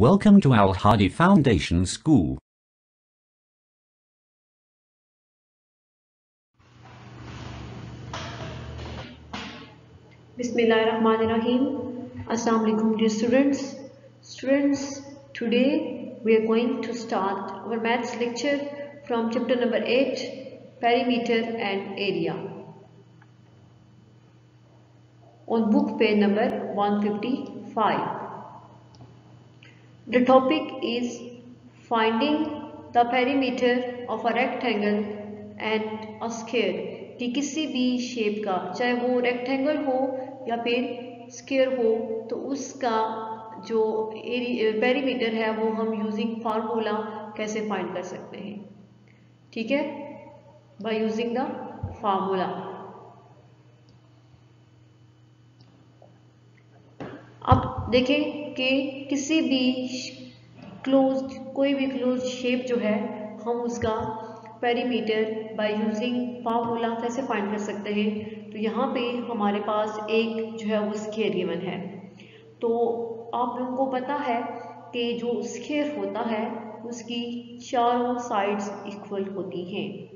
Welcome to Al Hadi Foundation School. Bismillahirrahmanirrahim. Assalamu alaikum dear students. Students, today we are going to start our maths lecture from chapter number 8, perimeter and area. On book page number 155. The topic is finding the perimeter of a rectangle and a square. कि किसी भी shape का, चाहे वो rectangle हो या फिर square हो तो उसका जो पेरीमीटर है, वो हम यूजिंग फार्मूला कैसे फाइंड कर सकते हैं। ठीक है? बाय यूजिंग द फार्मूला अब देखें कि किसी भी क्लोज कोई भी क्लोज शेप जो है, हम उसका पेरीमीटर बाय यूजिंग फार्मूला कैसे फाइंड कर सकते हैं? तो यहाँ पे हमारे पास एक जो है वो स्केयर गिवन है। तो आप लोगों को पता है कि जो स्केयर होता है, उसकी चारों साइड्स इक्वल होती हैं।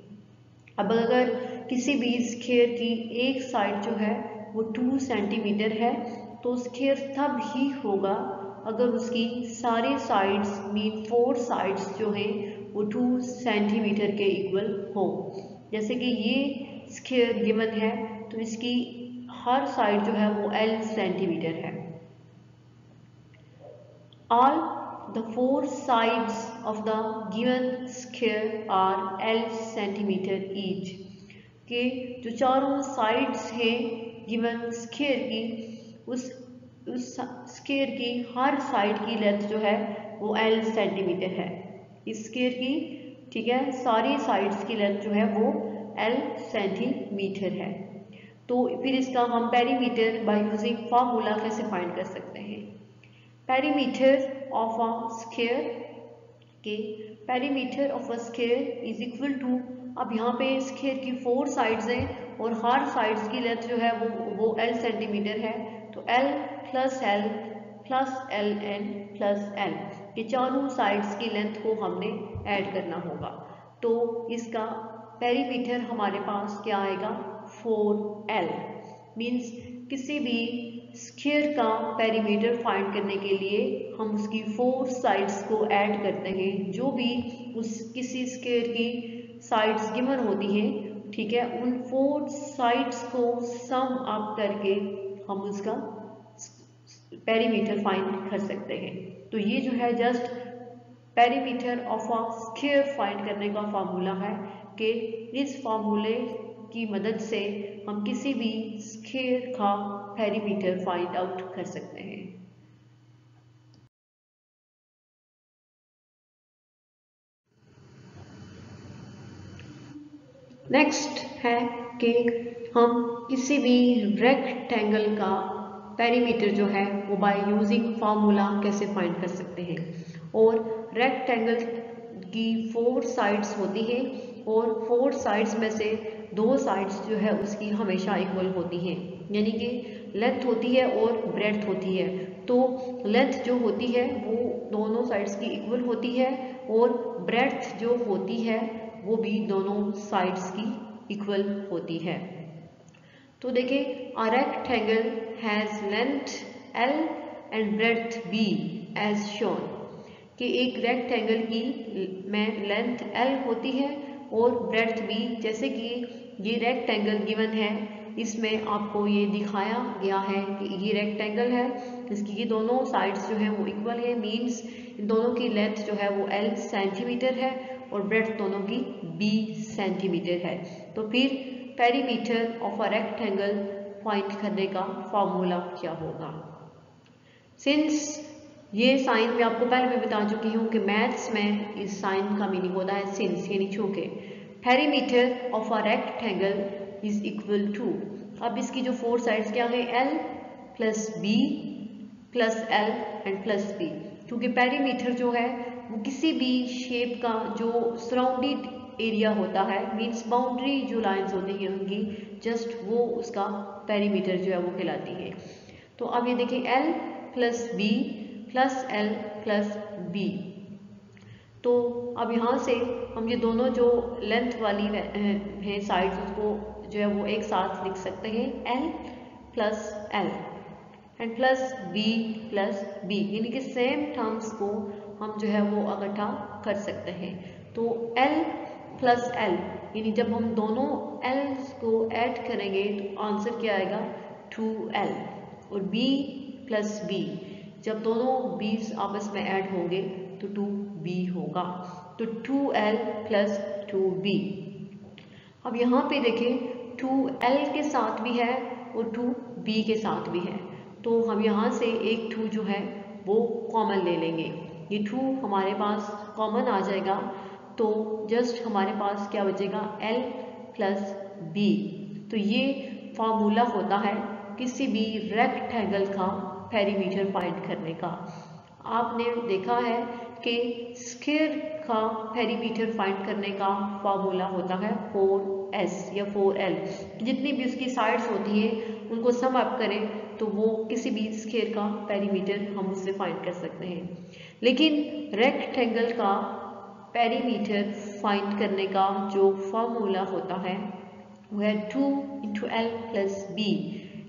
अब अगर किसी भी स्केयर की एक साइड जो है, वो टू सेंटीमीटर है तो स्केयर तब ही होगा अगर उसकी सारे साइड्स मीन फोर साइड्स जो हैं, वो टू सेंटीमीटर के इक्वल हो। जैसे कि ये स्केयर गिवन है तो इसकी हर साइड जो है, वो एल सेंटीमीटर है। All the four sides of the given square are L centimetre each के जो चारों साइड्स हैं गिवन स्केयर की उस उस स्केयर की हर साइड की लेंथ जो है, वो एल सेंटीमीटर है। इस स्केयर की, ठीक है, सारी साइड्स की लेंथ जो है, वो एल सेंटीमीटर है। तो फिर इसका हम पेरीमीटर बाय यूजिंग फार्मूला कैसे फाइंड कर सकते हैं? पेरीमीटर ऑफ़ अ स्केयर के perimeter of a square is equal to अब यहाँ पे स्केयर की फोर साइड्स हैं और हर साइड्स की लेंथ जो है, वो वो एल सेंटीमीटर है। तो L plus L plus L and plus L ये चारों साइड्स की लेंथ को हमने ऐड करना होगा। तो इसका पेरीमीटर हमारे पास क्या आएगा? फोर एल मीन्स किसी भी स्केयर का पेरीमीटर फाइंड करने के लिए हम उसकी फोर साइड्स को ऐड करते हैं। जो भी उस किसी स्केयर की साइड्स गिवन होती हैं, ठीक है, उन फोर साइड्स को सम अप करके हम उसका पेरीमीटर फाइंड कर सकते हैं। तो ये जो है just perimeter of a square find करने का फार्मूला है कि इस फार्मूले की मदद से हम किसी भी स्केयर का पेरीमीटर फाइंड आउट कर सकते हैं। नेक्स्ट है कि हम किसी भी रेक्टेंगल का पेरीमीटर जो है, वो बाय यूजिंग फार्मूला कैसे फाइंड कर सकते हैं? और रेक्टेंगल की फोर साइड्स होती हैं और फोर साइड्स में से दो साइड्स जो है, उसकी हमेशा इक्वल होती हैं। यानी कि लेंथ होती है और ब्रेथ होती है। तो लेंथ जो होती है, वो दोनों साइड्स की इक्वल होती है और ब्रेथ जो होती है, वो भी दोनों साइड्स की इक्वल होती है। तो देखिए a rectangle has length, L and breadth B, as shown. कि एक रेक्टेंगल की में लेंथ L होती है और ब्रेथ B, जैसे कि ये रेक्टेंगल गिवन है, इसमें आपको ये दिखाया गया है कि ये रेक्टेंगल है। इसकी ये दोनों साइड्स जो है वो इक्वल है मींस इन दोनों की लेंथ जो है वो एल सेंटीमीटर है और ब्रेथ दोनों की बी सेंटीमीटर है। तो फिर perimeter of a rectangle find करने का फॉर्मूला क्या होगा? सिंस ये साइन मैं आपको पहले भी बता चुकी हूँ कि मैथ्स में इस साइन का मीनिंग होता है सिंस यानी चूँकि। Perimeter of a rectangle is equal to अब इसकी जो फोर साइड्स क्या है? L plus B plus L and plus B क्योंकि पेरीमीटर जो है, वो किसी भी शेप का, जो सराउंडेड एरिया होता है मीन्स बाउंड्री जो लाइंस होती हैं उनकी जस्ट वो उसका पेरीमीटर जो है वो कहलाती है। तो अब ये देखिए L plus B plus L plus B तो अब यहाँ से हम ये दोनों जो लेंथ वाली हैं साइड्स उसको जो है वो एक साथ लिख सकते हैं L plus L and plus B plus B यानी कि सेम टर्म्स को हम जो है वो इकट्ठा कर सकते हैं। तो एल प्लस एल यानी जब हम दोनों एल को ऐड करेंगे तो आंसर क्या आएगा? टू एल और बी प्लस बी जब दोनों बीस आपस में ऐड होंगे तो टू बी होगा। तो two L plus two B अब यहाँ पे देखें टू एल के साथ भी है और टू बी के साथ भी है। तो हम यहाँ से एक टू जो है, वो कॉमन ले लेंगे। ये टू हमारे पास कॉमन आ जाएगा। तो जस्ट हमारे पास क्या बचेगा? एल प्लस बी तो ये फार्मूला होता है किसी भी रेक्टेंगल का पेरीमीटर फाइंड करने का। आपने देखा है कि स्केयर का पेरीमीटर फाइंड करने का फार्मूला होता है फोर एस या फोर एल जितनी भी उसकी साइड्स होती हैं, उनको सम अप करें तो वो किसी भी स्केयर का पेरीमीटर हम उससे फाइंड कर सकते हैं। लेकिन रेक्टेंगल का पेरीमीटर फाइंड करने का जो फार्मूला होता है, वो है two into L plus B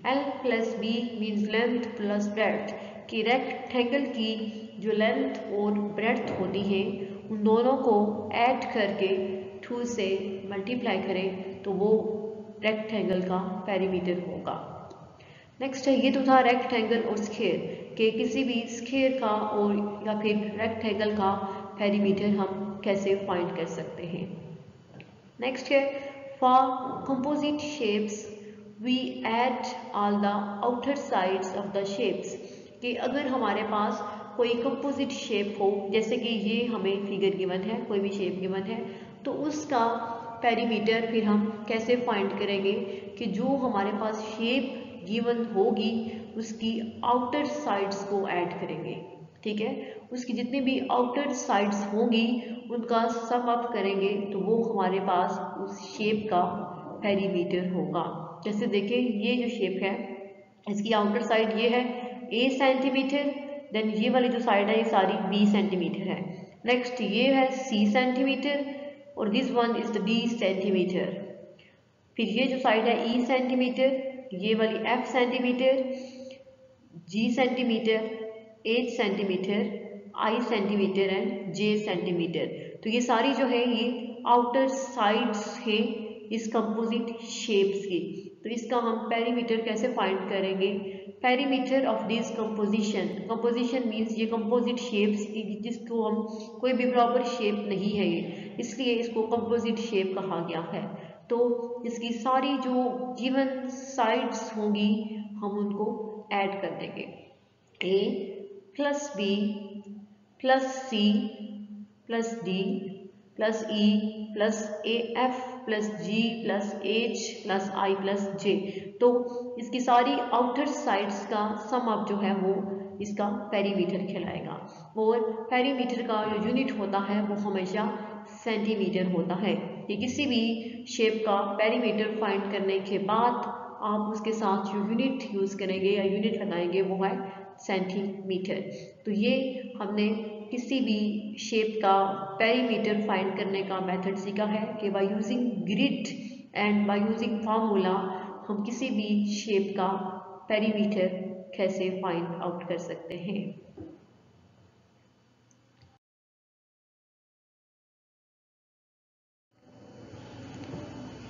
L plus B means length plus breadth कि रेक्टेंगल की जो लेंथ और ब्रेथ होती है, उन दोनों को ऐड करके टू से मल्टीप्लाई करें तो वो रेक्टेंगल का पेरीमीटर होगा। नेक्स्ट है, ये तो था रेक्टेंगल और स्केयर के किसी भी स्केयर का और या फिर रेक्टेंगल का पेरीमीटर हम कैसे फाइंड कर सकते हैं। नेक्स्ट है for composite shapes we add all the outer sides of the shapes कि अगर हमारे पास कोई कंपोजिट शेप हो, जैसे कि ये हमें फिगर गिवन है, कोई भी शेप गिवन है तो उसका पेरीमीटर फिर हम कैसे फाइंड करेंगे कि जो हमारे पास शेप गिवन होगी, उसकी आउटर साइड्स को ऐड करेंगे। ठीक है? उसकी जितनी भी आउटर साइड्स होंगी, उनका सम अप करेंगे तो वो हमारे पास उस शेप का पेरीमीटर होगा। जैसे देखिए ये जो शेप है, इसकी आउटर साइड ये है ए सेंटीमीटर देन ये वाली जो साइड है, ये सारी बी सेंटीमीटर है। नेक्स्ट ये है सी सेंटीमीटर और this one is the D centimetre फिर ये जो साइड है ई e सेंटीमीटर ये वाली F centimetre G centimetre H centimetre, I centimetre and J centimetre. तो ये सारी जो है, ये आउटर साइड्स हैं, इस कंपोजिट शेप्स की। तो इसका हम पेरीमीटर कैसे फाइंड करेंगे? Perimeter of this composition composition means ये कंपोजिट शेप्स जिसको हम कोई भी प्रॉपर शेप नहीं है ये। इसलिए इसको कंपोजिट शेप कहा गया है। तो इसकी सारी जो गिवन साइड्स होंगी, हम उनको ऐड कर देंगे। A plus B plus C plus D plus E plus A F plus G plus H plus I plus J तो इसकी सारी आउटर साइड्स का सम अप जो है वो इसका पेरीमीटर कहलाएगा। और पेरीमीटर का जो यूनिट होता है वो हमेशा सेंटीमीटर होता है। ये किसी भी शेप का पेरीमीटर फाइंड करने के बाद आप उसके साथ जो यूनिट यूज़ करेंगे या यूनिट लगाएँगे वो है सेंटीमीटर। तो ये हमने किसी भी शेप का पेरीमीटर फाइंड करने का मेथड सीखा है कि by using grid and by using formula हम किसी भी शेप का पेरीमीटर कैसे फाइंड आउट कर सकते हैं।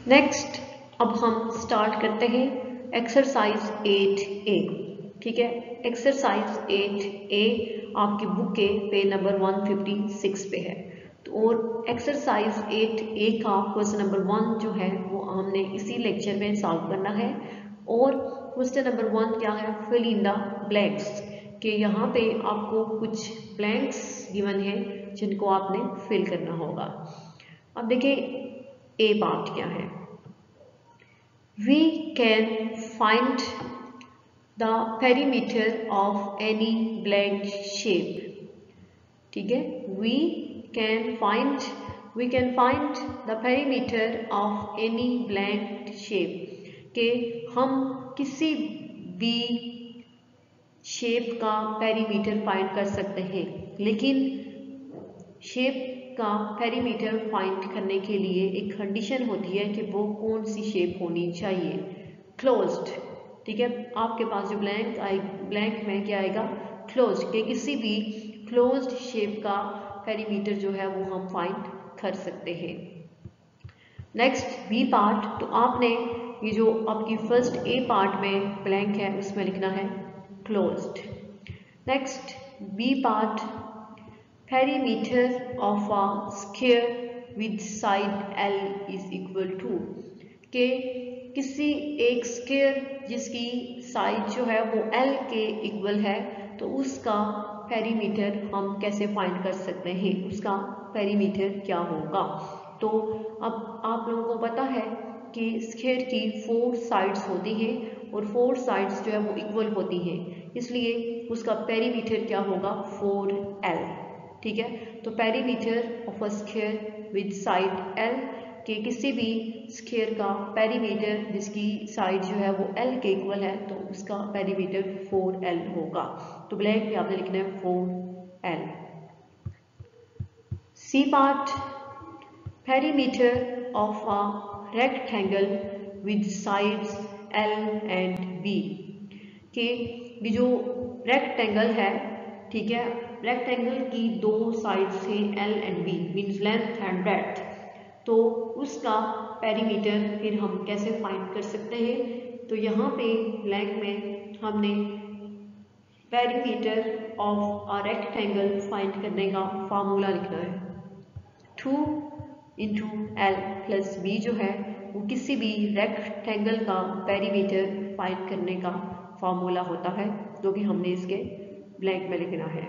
नेक्स्ट अब हम स्टार्ट करते हैं एक्सरसाइज एट ए ठीक है? एक्सरसाइज एट ए आपकी बुक के पेज नंबर 156 पे है। तो और एक्सरसाइज एट ए का क्वेश्चन नंबर वन जो है, वो हमने इसी लेक्चर में सॉल्व करना है। और क्वेश्चन नंबर वन क्या है? फिल इन द ब्लैंक्स कि यहाँ पे आपको कुछ ब्लैंक्स गिवन है, जिनको आपने फिल करना होगा। अब देखिए ए पार्ट क्या है? We can find the perimeter of any blank shape ठीक है? We can find we can find the perimeter of any blank shape के हम किसी भी शेप का पेरीमीटर फाइंड कर सकते हैं। लेकिन शेप का पेरीमीटर फाइंड करने के लिए एक कंडीशन होती है कि वो कौन सी शेप होनी चाहिए। क्लोज्ड ठीक है? आपके पास जो ब्लैंक आए ब्लैंक में क्या आएगा? क्लोज के किसी भी क्लोज शेप का पेरीमीटर जो है वो हम फाइंड कर सकते हैं। नेक्स्ट बी पार्ट तो आपने ये जो आपकी फ़र्स्ट ए पार्ट में ब्लैंक है, उसमें लिखना है closed next B part perimeter of a square with side L is equal to के किसी एक स्क्वायर जिसकी साइड जो है वो एल के इक्वल है तो उसका पेरीमीटर हम कैसे फाइंड कर सकते हैं? उसका पेरीमीटर क्या होगा? तो अब आप लोगों को पता है कि स्क्वायर की फोर साइड्स होती हैं और फोर साइड्स जो है वो इक्वल होती हैं। इसलिए उसका पेरीमीटर क्या होगा? फोर एल ठीक है? तो perimeter of a square with side L के किसी भी स्क्वायर का पेरीमीटर जिसकी साइड जो है वो एल के इक्वल है तो उसका पेरीमीटर फोर एल होगा। तो ब्लैक पे आपने लिखना है four L C part perimeter of a rectangle with sides L and B के भी जो रेक्टेंगल है, ठीक है रेक्टेंगल की दो साइड्स हैं L and B means length and breadth तो उसका पेरीमीटर फिर हम कैसे फाइंड कर सकते हैं? तो यहाँ पे ब्लैंक में हमने perimeter of a rectangle find करने का फार्मूला लिखना है। Two into L plus B जो है, वो किसी भी रेक्टेंगल का पेरीमीटर फाइंड करने का फार्मूला होता है, जो कि हमने इसके ब्लैंक में लिखना है।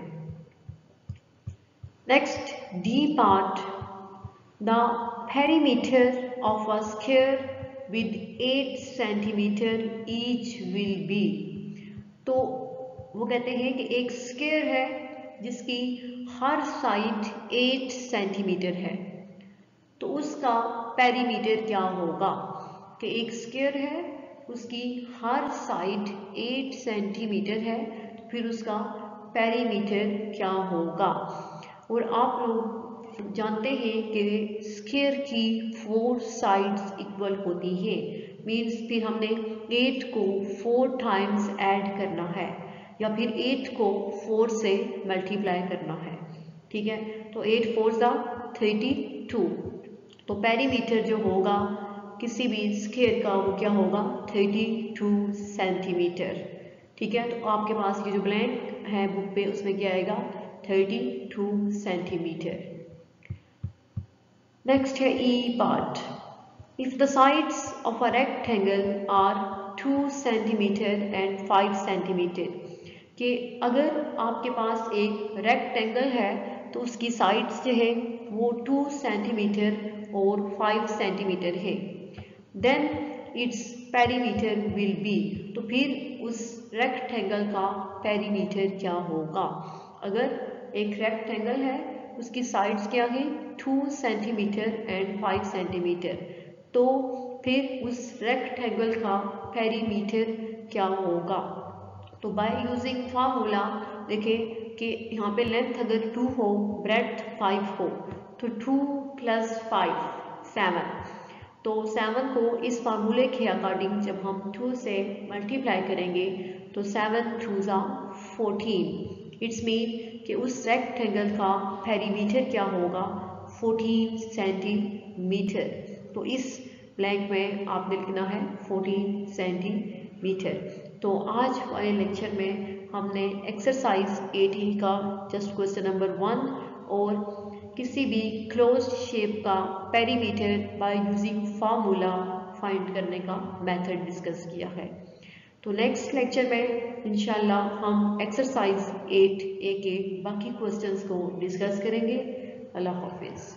Next D part the perimeter of a square with 8 centimeter each will be. तो वो कहते हैं कि एक स्क्वायर है जिसकी हर साइड 8 सेंटीमीटर है। तो उसका पेरीमीटर क्या होगा? कि एक स्क्वायर है, उसकी हर साइड 8 सेंटीमीटर है, फिर उसका पेरीमीटर क्या होगा? और आप लोग जानते हैं कि स्केयर की फोर साइड्स इक्वल होती है। मीन्स फिर हमने एट को फोर टाइम्स ऐड करना है, या फिर एट को फोर से मल्टीप्लाई करना है। ठीक है? तो एट फोर सा थर्टी टू तो पेरीमीटर जो होगा, किसी भी स्केयर का वो क्या होगा? थर्टी टू सेंटीमीटर ठीक है? तो आपके पास ये जो ब्लैंक है बुक पे, उसमें क्या आएगा? थर्टी टू सेंटीमीटर नेक्स्ट है E part if the sides of a rectangle are two centimetre and five centimetre कि अगर आपके पास एक रेक्टेंगल है तो उसकी साइड्स जो है, वो टू सेंटीमीटर और फाइव सेंटीमीटर है। Then its perimeter will be तो फिर उस रेक्टेंगल का पेरीमीटर क्या होगा? अगर एक रेक्टेंगल है, उसकी साइड्स क्या है? Two centimetre and five centimetre तो फिर उस रेक्टेंगल का पेरीमीटर क्या होगा? तो बाय यूजिंग फार्मूला देखें कि यहाँ पे लेंथ अगर टू हो ब्रेथ फाइव हो तो टू प्लस फाइव सेवन तो सेवन को इस फार्मूले के अकॉर्डिंग जब हम टू से मल्टीप्लाई करेंगे तो सेवन टू ज़ा फोर्टीन इट्स मीन कि उस रेक्टेंगल का पेरीमीटर क्या होगा? 14 सेंटीमीटर। तो इस ब्लैंक में आपने लिखना है 14 सेंटीमीटर। तो आज वाले लेक्चर में हमने एक्सरसाइज 18 का जस्ट क्वेश्चन नंबर वन और किसी भी क्लोज शेप का perimeter by using formula find करने का मेथड डिस्कस किया है। तो नेक्स्ट लेक्चर में इंशाल्लाह हम एक्सरसाइज 8 ए के बाकी क्वेश्चंस को डिस्कस करेंगे। Allah Hafiz